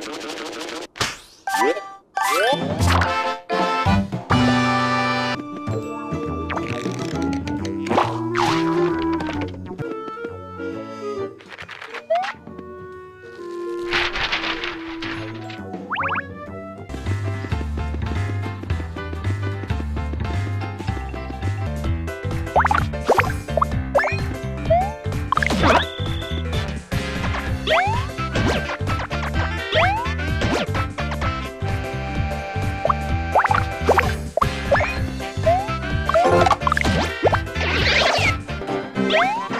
What? Bye.